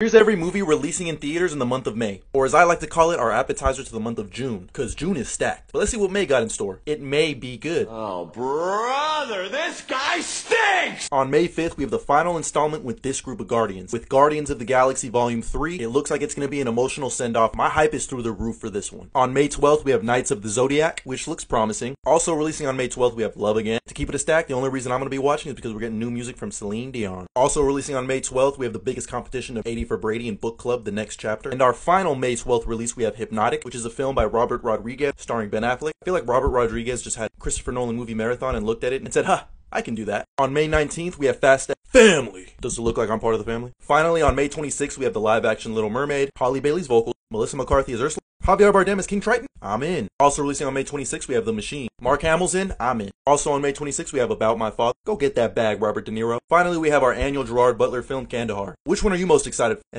Here's every movie releasing in theaters in the month of May, or as I like to call it, our appetizer to the month of June, cause June is stacked. But let's see what May got in store. It may be good. Oh, brother, this guy stinks! On May 5th, we have the final installment with this group of Guardians. With Guardians of the Galaxy Volume 3, it looks like it's gonna be an emotional send-off. My hype is through the roof for this one. On May 12th, we have Knights of the Zodiac, which looks promising. Also releasing on May 12th, we have Love Again. To keep it a stack, the only reason I'm gonna be watching is because we're getting new music from Celine Dion. Also releasing on May 12th, we have the biggest competition of 80 for Brady and Book Club, the next chapter. And our final May 12th release, we have Hypnotic, which is a film by Robert Rodriguez starring Ben Affleck. I feel like Robert Rodriguez just had Christopher Nolan movie marathon and looked at it and said, huh, I can do that. On May 19th, we have Fast Family. Does it look like I'm part of the family? Finally, on May 26th, we have the live action Little Mermaid, Halle Bailey's vocals, Melissa McCarthy as Ursula, Javier Bardem as King Triton. I'm in. Also releasing on May 26th, we have The Machine. Mark Hamill's in. I'm in. Also on May 26th, we have About My Father. Go get that bag, Robert De Niro. Finally, we have our annual Gerard Butler film, Kandahar. Which one are you most excited for? And